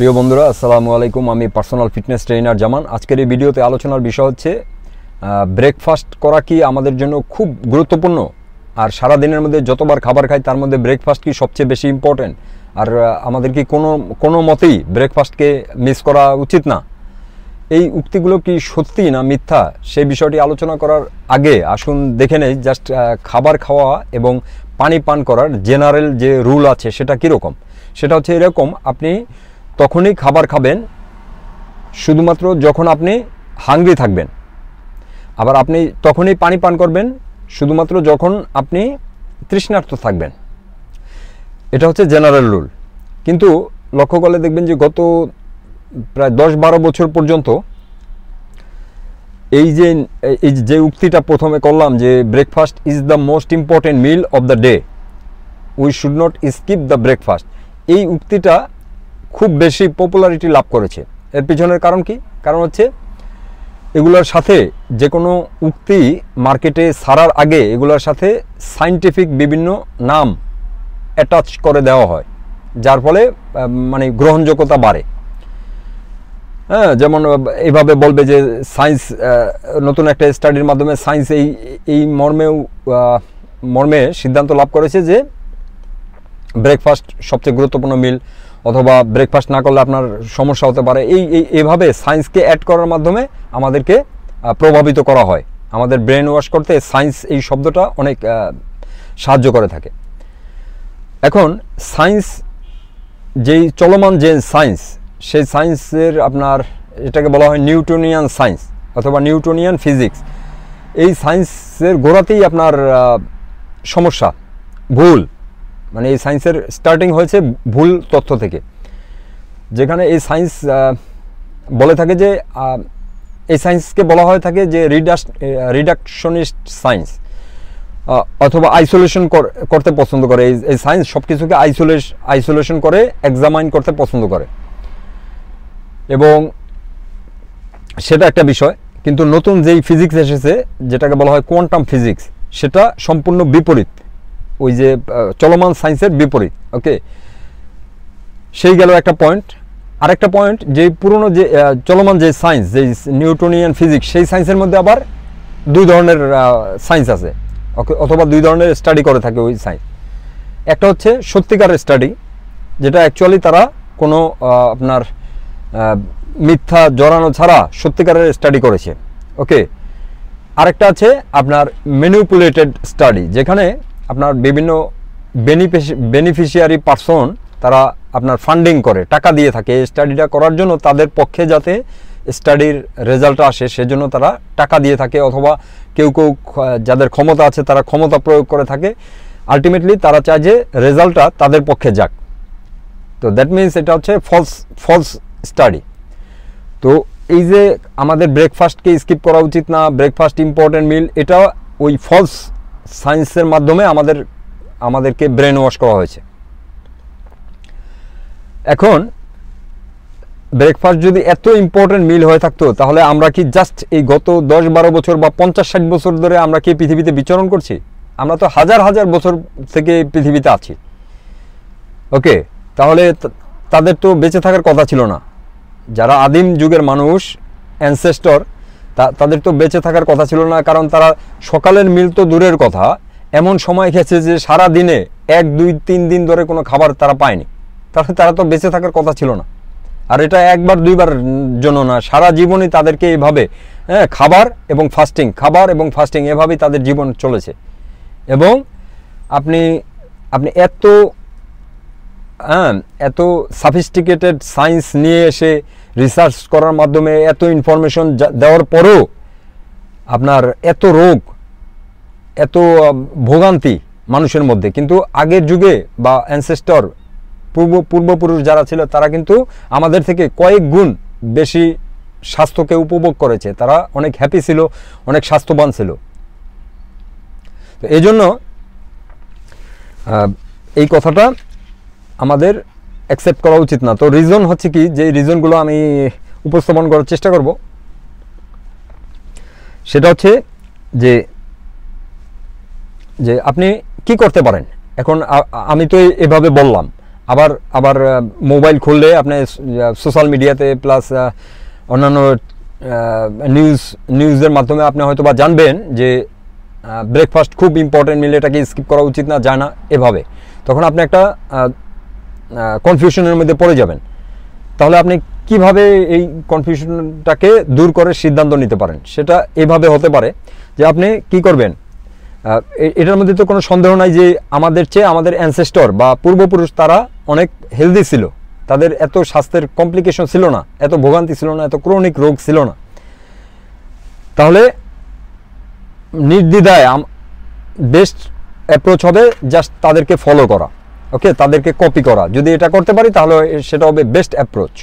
প্রিয় বন্ধুরা, আসসালামু আলাইকুম। আমি পার্সোনাল ফিটনেস ট্রেনার জামান। আজকের এই ভিডিওতে আলোচনার বিষয় হচ্ছে ব্রেকফাস্ট করা কি আমাদের জন্য খুব গুরুত্বপূর্ণ? আর সারা দিনের মধ্যে যতবার খাবার খাই, তার মধ্যে ব্রেকফাস্ট কি সবচেয়ে বেশি ইম্পর্টেন্ট আর আমাদের কি কোনো কোনো মতেই ব্রেকফাস্টকে মিস করা উচিত না? এই উক্তিগুলো কি সত্যি না মিথ্যা? সেই বিষয়টি আলোচনা করার আগে আসুন দেখে নেই জাস্ট খাবার খাওয়া এবং পানি পান করার জেনারেল যে রুল আছে, সেটা কীরকম? সেটা হচ্ছে এরকম, আপনি তখনই খাবার খাবেন, শুধুমাত্র যখন আপনি হাঙ্গরি থাকবেন। আবার আপনি তখনই পানি পান করবেন, শুধুমাত্র যখন আপনি তৃষ্ণার্ত থাকবেন। এটা হচ্ছে জেনারেল রুল কিন্তু লক্ষ্য করলে দেখবেন যে গত প্রায় দশ বারো বছর পর্যন্ত এই যে এই যে উক্তিটা প্রথমে করলাম যে breakfast is the most important meal of the day we should not skip the breakfast এই উক্তিটা খুব বেশি পপুলারিটি লাভ করেছে। এর পিছনের কারণ কি? কারণ হচ্ছে, এগুলোর সাথে যে কোনো উক্তি মার্কেটে ছাড়ার আগে এগুলোর সাথে সাইন্টিফিক বিভিন্ন নাম অ্যাটাচ করে দেওয়া হয়, যার ফলে মানে গ্রহণযোগ্যতা বাড়ে। হ্যাঁ যেমন এইভাবে বলবে যে সায়েন্স নতুন একটা স্টাডির মাধ্যমে সায়েন্স এই এই মর্মেও মর্মে সিদ্ধান্ত লাভ করেছে যে ব্রেকফাস্ট সবচেয়ে গুরুত্বপূর্ণ মিল অথবা ব্রেকফাস্ট না করলে আপনার সমস্যা হতে পারে। এই এভাবে সায়েন্সকে অ্যাড করার মাধ্যমে আমাদেরকে প্রভাবিত করা হয়। আমাদের ব্রেন ওয়াশ করতে সায়েন্স এই শব্দটা অনেক সাহায্য করে থাকে। এখন সায়েন্স যেই চলমান যে সায়েন্স সেই সায়েন্সের আপনার, এটাকে বলা হয় নিউটনিয়ান সায়েন্স অথবা নিউটনিয়ান ফিজিক্স এই সায়েন্সের গোড়াতেই আপনার সমস্যা, ভুল। মানে এই সায়েন্সের স্টার্টিং হয়েছে ভুল তথ্য থেকে। যেখানে এই সায়েন্স বলে থাকে যে এই সায়েন্সকে বলা হয়ে থাকে যে রিডাস রিডাকশনিস্ট সায়েন্স অথবা আইসোলেশন করতে পছন্দ করে। এই সায়েন্স সব কিছুকে আইসোলেশ আইসোলেশন করে এক্সামাইন করতে পছন্দ করে। এবং সেটা একটা বিষয়, কিন্তু নতুন যেই ফিজিক্স এসেছে, যেটাকে বলা হয় কোয়ান্টাম ফিজিক্স সেটা সম্পূর্ণ বিপরীত। ওই যে চলমান সায়েন্সের বিপরীত ওকে সেই গেল একটা পয়েন্ট আরেকটা পয়েন্ট যে পুরনো যে চলমান যে সায়েন্স যে নিউটনিয়ান ফিজিক্স সেই সায়েন্সের মধ্যে আবার দুই ধরনের সায়েন্স আছে অক- অথবা দুই ধরনের স্টাডি করে থাকে ওই সায়েন্স একটা হচ্ছে সত্যিকারের স্টাডি যেটা অ্যাকচুয়ালি তারা কোনো আপনার মিথ্যা, জড়ানো ছাড়া সত্যিকারের স্টাডি করেছে ওকে আরেকটা আছে আপনার ম্যানিপুলেটেড স্টাডি যেখানে আপনার বিভিন্ন বেনিফিশিয়ারি পারসন তারা আপনার ফান্ডিং করে, টাকা দিয়ে থাকে। এই স্টাডিটা করার জন্য তাদের পক্ষে যাতে স্টাডির রেজাল্ট আসে, সেজন্য তারা টাকা দিয়ে থাকে অথবা কেউ কেউ যাদের ক্ষমতা আছে তারা ক্ষমতা প্রয়োগ করে থাকে। আলটিমেটলি তারা চায় যে রেজাল্টটা তাদের পক্ষে যাক। তো দ্যাট মিনস এটা হচ্ছে ফলস ফলস স্টাডি তো এই যে আমাদের ব্রেকফাস্টকে স্কিপ করা উচিত না ব্রেকফাস্ট ইম্পর্টেন্ট মিল এটা ওই ফলস সায়েন্সের মাধ্যমে আমাদের, আমাদেরকে ব্রেন ওয়াশ করা হয়েছে। এখন ব্রেকফাস্ট যদি এত ইম্পর্টেন্ট মিল হয়ে থাকতো, তাহলে আমরা কি জাস্ট এই গত দশ বারো বছর বা পঞ্চাশ ষাট বছর ধরে আমরা কি পৃথিবীতে বিচরণ করছি? আমরা তো হাজার হাজার বছর থেকে পৃথিবীতে আছি। ওকে তাহলে তাদের তো বেঁচে থাকার কথা ছিল না। যারা আদিম যুগের মানুষ অ্যানসেস্টর তাদের তো বেঁচে থাকার কথা ছিল না, কারণ তারা সকালের মিল তো দূরের কথা। এমন সময় গেছে যে সারা দিনে এক, দুই, তিন দিন ধরে কোনো খাবার তারা পায়নি। তাহলে তারা তো বেঁচে থাকার কথা ছিল না। আর এটা একবার, দুইবার জন্য না, সারা জীবনই তাদেরকে এইভাবে হ্যাঁ খাবার এবং ফাস্টিং খাবার এবং ফাস্টিং এভাবেই তাদের জীবন চলেছে। এবং আপনি আপনি এত হ্যাঁ এত সাফিস্টিকেটেড সায়েন্স নিয়ে এসে রিসার্চ করার মাধ্যমে এত ইনফরমেশন দেওয়ার পরেও আপনার এত রোগ, এত ভোগান্তি মানুষের মধ্যে। কিন্তু আগের যুগে বা অ্যানসেস্টর পূর্ব, পূর্বপুরুষ যারা ছিল, তারা কিন্তু আমাদের থেকে কয়েক গুণ বেশি স্বাস্থ্যকে উপভোগ করেছে। তারা অনেক হ্যাপি ছিল, অনেক স্বাস্থ্যবান ছিল। তো এই জন্য এই কথাটা আমাদের অ্যাকসেপ্ট করা উচিত না। তো রিজন হচ্ছে কি, যে রিজনগুলো আমি উপস্থাপন করার চেষ্টা করব। সেটা হচ্ছে যে যে আপনি কি করতে পারেন? এখন আমি তো এভাবে বললাম। আবার আবার মোবাইল খুললে আপনি সোশ্যাল মিডিয়াতে প্লাস অন্যান্য নিউজ নিউজের মাধ্যমে আপনি হয়তো বা জানবেন যে ব্রেকফাস্ট খুব ইম্পর্টেন্ট মিল এটাকে স্কিপ করা উচিত না, যায় না, এভাবে। তখন আপনি একটা কনফিউশনের মধ্যে পড়ে যাবেন। তাহলে আপনি কীভাবে এই কনফিউশনটাকে দূর করে সিদ্ধান্ত নিতে পারেন? সেটা এভাবে হতে পারে যে আপনি কি করবেন? এটার মধ্যে তো কোনো সন্দেহ নাই যে আমাদের চেয়ে আমাদের অ্যানসেস্টর বা পূর্বপুরুষ তারা অনেক হেলদি ছিল। তাদের এত স্বাস্থ্যের কমপ্লিকেশন ছিল না, এত ভোগান্তি ছিল না, এত ক্রনিক রোগ ছিল না। তাহলে নির্দ্বিধায় বেস্ট অ্যাপ্রোচ হবে জাস্ট তাদেরকে ফলো করা। ওকে তাদেরকে কপি করা। যদি এটা করতে পারি, তাহলে সেটা হবে বেস্ট অ্যাপ্রোচ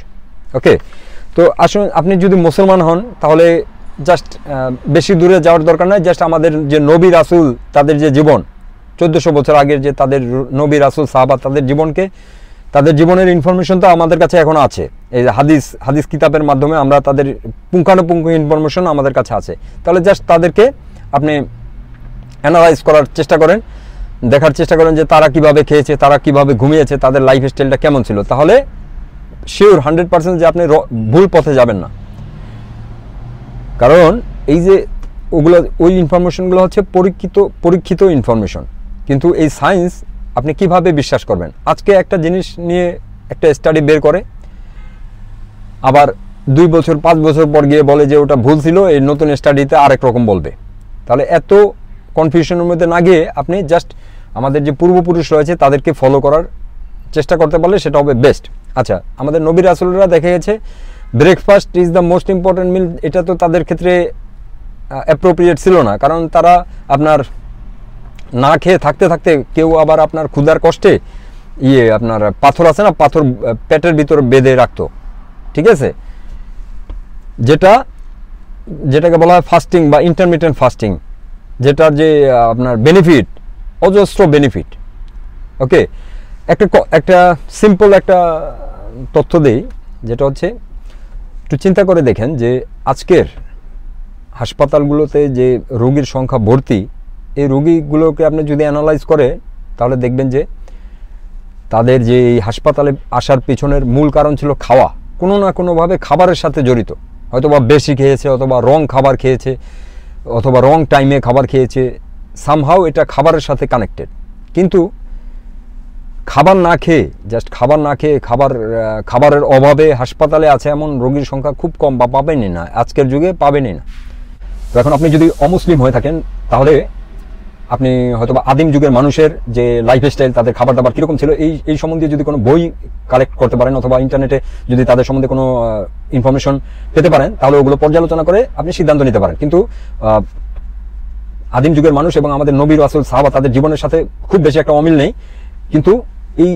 ওকে তো আসুন, আপনি যদি মুসলমান হন, তাহলে জাস্ট বেশি দূরে যাওয়ার দরকার নাই। জাস্ট আমাদের যে নবী রাসুল, তাদের যে জীবন, চোদ্দোশো বছর আগের যে তাদের নবী রাসুল, সাহাবা, তাদের জীবনকে, তাদের জীবনের ইনফরমেশন তো আমাদের কাছে এখন আছে। এই হাদিস হাদিস কিতাবের মাধ্যমে আমরা তাদের পুঙ্খানুপুঙ্খ ইনফরমেশন আমাদের কাছে আছে। তাহলে জাস্ট তাদেরকে আপনি অ্যানালাইজ করার চেষ্টা করেন। দেখার চেষ্টা করেন যে তারা কীভাবে খেয়েছে, তারা কীভাবে ঘুমিয়েছে, তাদের লাইফ স্টাইলটা কেমন ছিল। তাহলে শিওর হান্ড্রেড পার্সেন্ট যে আপনি ভুল পথে যাবেন না। কারণ এই যে ওগুলো, ওই ইনফরমেশনগুলো হচ্ছে পরীক্ষিত পরীক্ষিত ইনফরমেশন কিন্তু এই সায়েন্স আপনি কীভাবে বিশ্বাস করবেন? আজকে একটা জিনিস নিয়ে একটা স্টাডি বের করে, আবার দুই বছর, পাঁচ বছর পর গিয়ে বলে যে ওটা ভুল ছিল, এই নতুন স্টাডিতে আরেক রকম বলবে। তাহলে এত কনফিউশনের মধ্যে না গিয়ে আপনি জাস্ট আমাদের যে পূর্বপুরুষ রয়েছে, তাদেরকে ফলো করার চেষ্টা করতে পারলে সেটা হবে বেস্ট আচ্ছা আমাদের নবীর আসলরা দেখে গেছে breakfast is the most important meal এটা তো তাদের ক্ষেত্রে অ্যাপ্রোপ্রিয়েট ছিল না। কারণ তারা আপনার না খেয়ে থাকতে থাকতে কেউ আবার আপনার ক্ষুধার কষ্টে ইয়ে আপনার পাথর আছে না, পাথর পেটের ভিতর বেঁধে রাখতো। ঠিক আছে? যেটা, যেটাকে বলা হয় ফাস্টিং বা ইন্টারমিডিয়েন্ট ফাস্টিং যেটার যে আপনার বেনিফিট অজস্র বেনিফিট ওকে একটা একটা সিম্পল একটা তথ্য দেই, যেটা হচ্ছে, একটু চিন্তা করে দেখেন যে আজকের হাসপাতালগুলোতে যে রোগীর সংখ্যা ভর্তি, এই রোগীগুলোকে আপনি যদি অ্যানালাইজ করে, তাহলে দেখবেন যে তাদের যে এই হাসপাতালে আসার পিছনের মূল কারণ ছিল খাওয়া। কোনো না কোনোভাবে খাবারের সাথে জড়িত। হয়তোবা বেশি খেয়েছে, অথবা রং খাবার খেয়েছে, অথবা রং টাইমে খাবার খেয়েছে সামহাও এটা খাবারের সাথে কানেক্টেড কিন্তু খাবার না খেয়ে জাস্ট খাবার না খেয়ে, খাবার খাবারের অভাবে হাসপাতালে আছে এমন রোগীর সংখ্যা খুব কম বা পাবেনই না, আজকের যুগে পাবেনই না। তো এখন আপনি যদি অমুসলিম হয়ে থাকেন, তাহলে আপনি হয়তোবা আদিম যুগের মানুষের যে লাইফস্টাইল তাদের খাবার দাবার কীরকম ছিল, এই এই সম্বন্ধে যদি কোনো বই কালেক্ট করতে পারেন অথবা ইন্টারনেটে যদি তাদের সম্বন্ধে কোনো ইনফরমেশন পেতে পারেন, তাহলে ওগুলো পর্যালোচনা করে আপনি সিদ্ধান্ত নিতে পারেন। কিন্তু আদিম যুগের মানুষ এবং আমাদের নবীর আসল সাহাবা তাদের জীবনের সাথে খুব বেশি একটা অমিল নেই। কিন্তু এই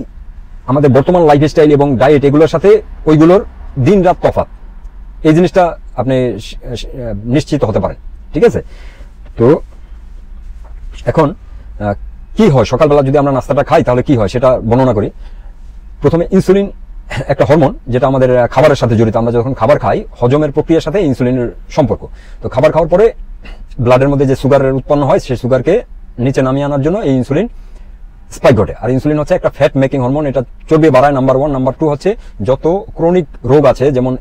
আমাদের বর্তমান লাইফস্টাইল এবং ডায়েট এগুলোর সাথে ওইগুলোর দিন রাত তফাৎ। এই জিনিসটা আপনি নিশ্চিত হতে পারেন। ঠিক আছে? তো এখন কি হয়? সকালবেলা যদি আমরা নাস্তাটা খাই, তাহলে কি হয়? সেটা বর্ণনা করি। প্রথমে ইনসুলিন একটা হরমোন যেটা আমাদের খাবারের সাথে জড়িত। আমরা যখন খাবার খাই, হজমের প্রক্রিয়ার সাথে ইনসুলিনের সম্পর্ক। তো খাবার খাওয়ার পরে ব্লাডের মধ্যে যে সুগারের উৎপন্ন হয়, সেই সুগারকে নিচে নামিয়ে আনার জন্য এই ইনসুলিন স্পাইক ঘটে। আর ইনসুলিন হচ্ছে একটা ফ্যাট মেকিং হরমোন এটা চর্বি বাড়ায়। নাম্বার ওয়ান নাম্বার টু হচ্ছে যত ক্রনিক রোগ আছে, যেমন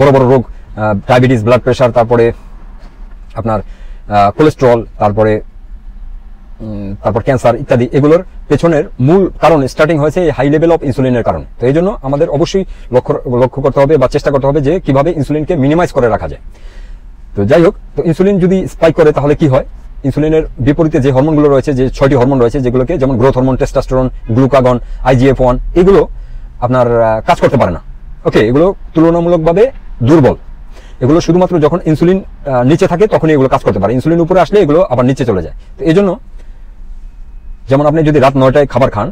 বড় বড় রোগ ডায়াবেটিস ব্লাড প্রেশার তারপরে আপনার কোলেস্ট্রল তারপরে তারপর ক্যান্সার ইত্যাদি, এগুলোর পেছনের মূল কারণ স্টার্টিং হয়েছে হাই লেভেল অফ ইনসুলিনের কারণে। তো এই জন্য আমাদের অবশ্যই লক্ষ্য লক্ষ্য করতে হবে বা চেষ্টা করতে হবে যে কীভাবে ইনসুলিনকে মিনিমাইজ করে রাখা যায়। তো যাই হোক তো ইনসুলিন যদি স্পাইক করে, তাহলে কি হয়? ইনসুলিনের বিপরীতে যে হরমোনগুলো রয়েছে, যে ছয়টি হরমোন রয়েছে, যেগুলোকে যেমন growth hormone testosterone glucagon IGF one এগুলো আপনার কাজ করতে পারে না। ওকে এগুলো তুলনামূলকভাবে দুর্বল। এগুলো শুধুমাত্র যখন ইনসুলিন নিচে থাকে, তখনই এগুলো কাজ করতে পারে। ইনসুলিন উপরে আসলে এগুলো আবার নিচে চলে যায়। তো এই জন্য যেমন আপনি যদি রাত নয়টায় খাবার খান,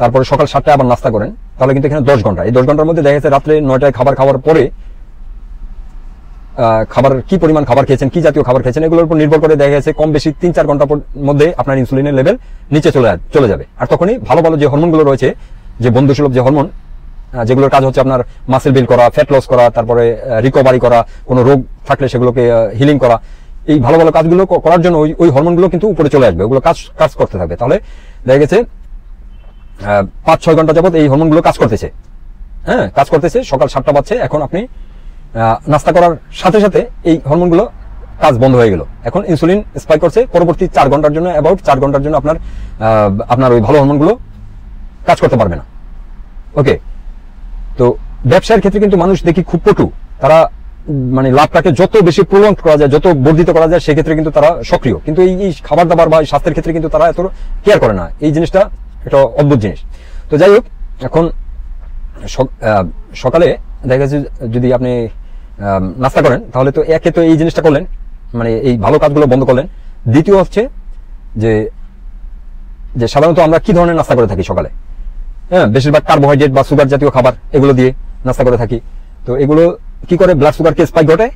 তারপরে সকাল সাতটায় আবার নাস্তা করেন, তাহলে কিন্তু এখানে দশ ঘণ্টা। এই দশ ঘণ্টার মধ্যে দেখা যাচ্ছে রাত্রে নয়টায় খাবার খাওয়ার পরে খাবার, কি পরিমাণ খাবার খেয়েছেন, কি জাতীয় খাবার খেয়েছেন, এগুলোর উপর নির্ভর করে দেখা গেছে কম বেশি তিন চার ঘণ্টার মধ্যে আপনার ইনসুলিনের লেভেল নিচে চলে চলে যাবে। আর তখনই ভালো ভালো যে হরমোনগুলো রয়েছে, যে বন্ধুসুলভ যে হরমোন যেগুলোর কাজ হচ্ছে আপনার মাসেল বিল করা ফ্যাট লস করা, তারপরে রিকভারি করা, কোনো রোগ থাকলে সেগুলোকে হিলিং করা, এই ভালো ভালো কাজগুলো করার জন্য ওই ওই হরমোনগুলো কিন্তু উপরে চলে আসবে, ওগুলো কাজ কাজ করতে থাকবে। তাহলে দেখা গেছে পাঁচ ছয় ঘণ্টা যাবত এই হরমোনগুলো কাজ করতেছে। হ্যাঁ কাজ করতেছে, সকাল সাতটা বাজছে, এখন আপনি নাস্তা করার সাথে সাথে এই হরমোনগুলো কাজ বন্ধ হয়ে গেল। এখন ইনসুলিন স্পাইক করছে, পরবর্তী চার ঘণ্টার জন্য অ্যাবাউট চার ঘণ্টার জন্য আপনার আপনার ওই ভালো হরমোনগুলো কাজ করতে পারবে না। ওকে তো ব্যবসার ক্ষেত্রে কিন্তু মানুষ দেখি খুব পটু। তারা মানে লাভটাকে যত বেশি প্রলং করা যায়, যত বর্ধিত করা যায়, সেক্ষেত্রে কিন্তু তারা সক্রিয়। কিন্তু এই খাবার দাবার বা স্বাস্থ্যের ক্ষেত্রে কিন্তু তারা এত কেয়ার করে না। এই জিনিসটা একটা অদ্ভুত জিনিস। তো যাই হোক, এখন সকালে দেখা যাচ্ছে যদি আপনি নাস্তা করেন। তাহলে তো একে তো এই জিনিসটা করলেন মানে এই ভালো কাজগুলো বন্ধ করলেন। দ্বিতীয় হচ্ছে যে যে সাধারণত আমরা কি ধরনের নাস্তা করে থাকি সকালে? হ্যাঁ বেশিরভাগ কার্বোহাইড্রেট বা সুগার জাতীয় খাবার এগুলো দিয়ে নাস্তা করে থাকি। তো এগুলো কি করে ব্লাড সুগারকে স্পাইক ঘটায়?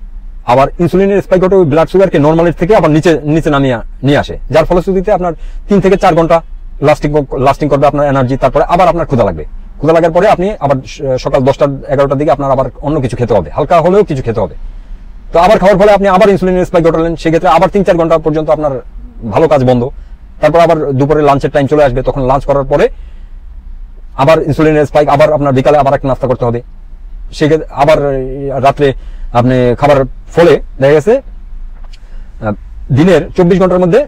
আবার ইনসুলিনের স্পাইক ঘটে ওই ব্লাড সুগারকে নর্মালের থেকে আবার নিচে নিচে নামিয়ে, নিয়ে আসে। যার ফলশ্রুতিতে আপনার তিন থেকে চার ঘণ্টা লাস্টিং লাস্টিং করবে আপনার এনার্জি তারপরে আবার আপনার ক্ষুধা লাগবে। ক্ষুধা লাগার পরে আপনি আবার সকাল দশটা এগারোটার দিকে আপনার আবার অন্য কিছু খেতে হবে। হালকা হলেও কিছু খেতে হবে। তো আবার খাওয়ার ফলে আপনি আবার ইনসুলিনের স্পাইক ঘটালেন, সেক্ষেত্রে আবার তিন চার ঘণ্টা পর্যন্ত আপনার ভালো কাজ বন্ধ। তারপর আবার দুপুরে লাঞ্চের টাইম চলে আসবে, তখন লাঞ্চ করার পরে আবার ইনসুলিনের স্পাইক আবার আপনার বিকালে আবার একটা নাস্তা করতে হবে। সেক্ষেত্রে আবার রাত্রে আপনি খাবার ফলে দেখা গেছে দিনের চব্বিশ ঘণ্টার মধ্যে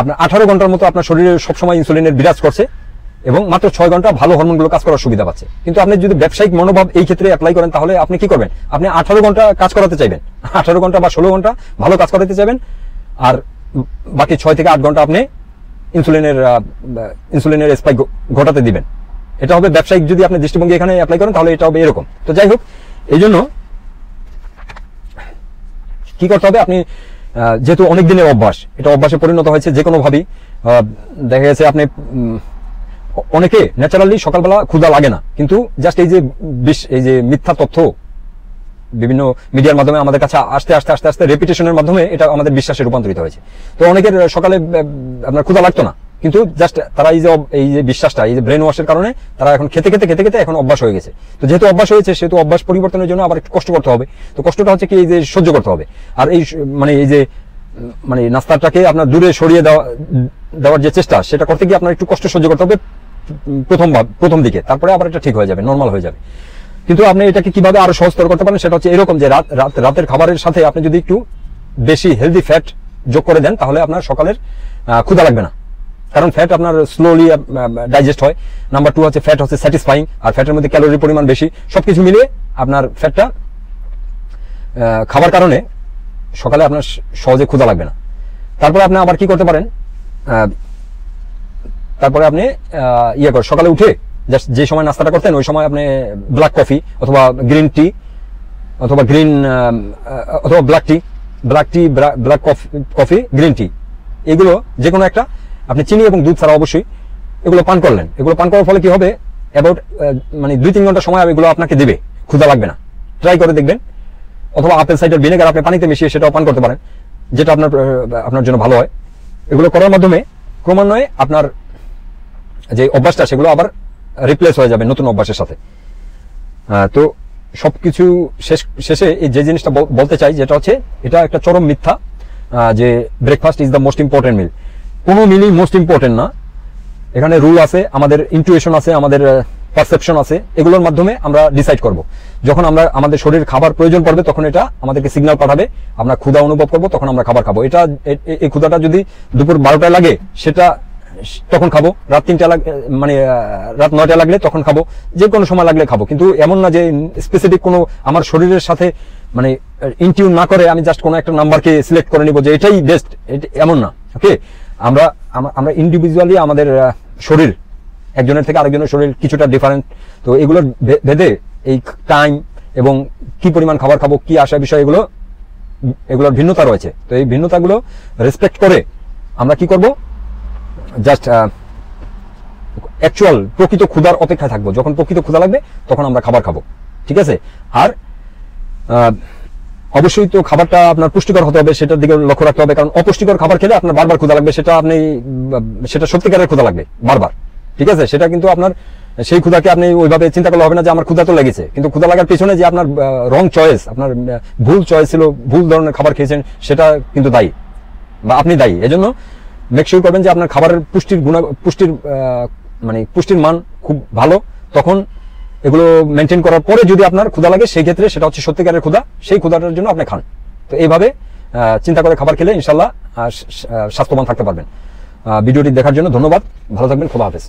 আপনার আঠারো ঘণ্টার মতো আপনার শরীরে সবসময় ইনসুলিনের বিরাজ করছে। এবং মাত্র ছয় ঘণ্টা ভালো হরমোনগুলো কাজ করার সুবিধা পাচ্ছে। কিন্তু আপনি যদি ব্যবসায়িক মনোভাব এই ক্ষেত্রে অ্যাপ্লাই করেন তাহলে আপনি কি করবেন? আপনি আঠারো ঘণ্টা কাজ করাতে চাইবেন। আঠারো ঘণ্টা বা ষোলো ঘণ্টা ভালো কাজ করাতে চাইবেন। আর বাকি ছয় থেকে আট ঘণ্টা আপনি ইনসুলিনের ইনসুলিনের স্পাইক ঘটাতে দিবেন। এটা হবে ব্যবসায়িক যদি আপনি দৃষ্টিভঙ্গি এখানে অ্যাপ্লাই করেন তাহলে এটা হবে এরকম। তো যাই হোক এই জন্য কি করতে হবে? আপনি যেহেতু অনেক দিনের অভ্যাস এটা অভ্যাসে পরিণত হয়েছে যে কোনো ভাবেই আহ, দেখা গেছে আপনি অনেকে ন্যাচারালি সকালবেলা ক্ষুদা লাগে না, কিন্তু জাস্ট এই যে বিশ- এই যে মিথ্যা তথ্য বিভিন্ন মিডিয়ার মাধ্যমে আমাদের কাছে আস্তে আস্তে আস্তে আস্তে রেপিটেশনের মাধ্যমে এটা আমাদের বিশ্বাসে রূপান্তরিত হয়েছে। তো অনেকের সকালে আপনার ক্ষুদা লাগতো না, কিন্তু জাস্ট তারা এই যে এই যে বিশ্বাসটা, এই যে ব্রেন ওয়াশের কারণে তারা এখন খেতে খেতে খেতে খেতে এখন অভ্যাস হয়ে গেছে। তো যেহেতু অভ্যাস হয়েছে, সেহেতু অভ্যাস পরিবর্তনের জন্য আবার একটু কষ্ট করতে হবে। তো কষ্টটা হচ্ছে কি এই যে সহ্য করতে হবে। আর এই মানে এই যে মানে নাস্তাটাকে আপনার দূরে সরিয়ে দেওয়া, দেওয়ার যে চেষ্টা, সেটা করতে গিয়ে আপনার একটু কষ্ট সহ্য করতে হবে। প্রথম প্রথম দিকে, তারপরে আবার এটা ঠিক হয়ে যাবে নর্মাল হয়ে যাবে। কিন্তু আপনি এটাকে কীভাবে আরও সহজতর করতে পারেন সেটা হচ্ছে এরকম যে রাত, রাত- রাতের খাবারের সাথে আপনি যদি একটু বেশি হেলদি ফ্যাট যোগ করে দেন, তাহলে আপনার সকালের ক্ষুধা লাগবে না। কারণ ফ্যাট আপনার স্লোলি ডাইজেস্ট হয়। নাম্বার টু হচ্ছে ফ্যাট হচ্ছে স্যাটিসফাইং আর ফ্যাটের মধ্যে ক্যালোরির পরিমাণ বেশি। সবকিছু মিলিয়ে আপনার ফ্যাটটা খাবার কারণে সকালে আপনার সহজে ক্ষুধা লাগবে না। তারপরে আপনি আবার কি করতে পারেন? তারপরে আপনি ইয়ে করে, সকালে উঠে জাস্ট যে সময় নাস্তাটা করতেন, ওই সময় আপনি ব্ল্যাক কফি অথবা গ্রিন টি অথবা গ্রিন অথবা black tea black tea black coffee coffee green tea এগুলো যে কোনো একটা, আপনি চিনি এবং দুধ ছাড়া অবশ্যই এগুলো পান করলেন। এগুলো পান করার ফলে কি হবে? অ্যাবাউট মানে দুই তিন ঘণ্টা সময় এগুলো আপনাকে দেবে। ক্ষুধা লাগবে না। ট্রাই করে দেখবেন। অথবা আপেল সাইডার ভিনেগার আপনি পানিতে মিশিয়ে সেটাও পান করতে পারেন, যেটা আপনার আপনার জন্য ভালো হয়। এগুলো করার মাধ্যমে ক্রমান্বয়ে আপনার যে অভ্যাসটা, সেগুলো আবার রিপ্লেস হয়ে যাবে নতুন অভ্যাসের সাথে। তো সবকিছু শেষ, শেষে যে জিনিসটা বলতে চাই, যেটা হচ্ছে, এটা একটা চরম মিথ্যা যে breakfast is the most important meal কোনো মিলই মোস্ট ইম্পর্টেন্ট না। এখানে রুল আছে, আমাদের ইন্টুয়েশন আছে, আমাদের পারসেপশন আছে, এগুলোর মাধ্যমে আমরা ডিসাইড করব। যখন আমরা আমাদের শরীর খাবার প্রয়োজন পড়বে, তখন এটা আমাদেরকে সিগন্যাল পাঠাবে, আমরা ক্ষুধা অনুভব করব, তখন আমরা খাবার খাব। এটা এই ক্ষুধাটা যদি দুপুর বারোটায় লাগে, সেটা তখন খাব। রাত তিনটা লাগ মানে রাত নয়টা লাগলে তখন খাব। যে কোনো সময় লাগলে খাব। কিন্তু এমন না যে স্পেসিফিক কোনো আমার শরীরের সাথে মানে ইনটিউন না করে আমি জাস্ট কোনো একটা নাম্বারকে সিলেক্ট করে নিব যে এটাই বেস্ট এমন না ওকে আমরা আমরা ইন্ডিভিজুয়ালি আমাদের শরীর, একজনের থেকে আরেকজনের শরীর কিছুটা ডিফারেন্ট তো এগুলোর ভে- ভেদে এই টাইম এবং কি পরিমাণ খাবার খাব, কি আশা বিষয় এগুলো, এগুলোর ভিন্নতা রয়েছে। তো এই ভিন্নতাগুলো রেসপেক্ট করে আমরা কি করব? জাস্ট অ্যাকচুয়াল প্রকৃত ক্ষুধার অপেক্ষায় থাকব। যখন প্রকৃত ক্ষুধা লাগবে, তখন আমরা খাবার খাব। ঠিক আছে? আর অবশ্যই তো খাবারটা আপনার পুষ্টিকর হতে হবে, সেটার দিকে লক্ষ্য রাখতে হবে। কারণ অপুষ্টিকর খাবার খেলে আপনার বারবার ক্ষুধা লাগবে, সেটা আপনি সেটা সত্যিকারের ক্ষুধা লাগবে, বারবার। ঠিক আছে? সেটা কিন্তু আপনার, সেই ক্ষুধাকে আপনি ওইভাবে চিন্তা করলে হবে না যে আমার ক্ষুধা তো লেগেছে। কিন্তু ক্ষুধা লাগার পিছনে যে আপনার রং চয়েস আপনার ভুল চয়েস ছিল, ভুল ধরনের খাবার খেয়েছেন, সেটা কিন্তু দায়ী। বা আপনি দায়ী। এজন্য মেক শিওর করবেন যে আপনার খাবারের পুষ্টির গুণা, পুষ্টির মানে পুষ্টির মান খুব ভালো। তখন এগুলো মেনটেন করার পরে যদি আপনার ক্ষুদা লাগে, সেই ক্ষেত্রে সেটা হচ্ছে সত্যিকারের ক্ষুধা, সেই ক্ষুধাটার জন্য আপনি খান। তো এইভাবে চিন্তা করে খাবার খেলে ইনশাল্লাহ স্বাস্থ্যবান থাকতে পারবেন। ভিডিওটি দেখার জন্য ধন্যবাদ। ভালো থাকবেন খোলা হাফেজ।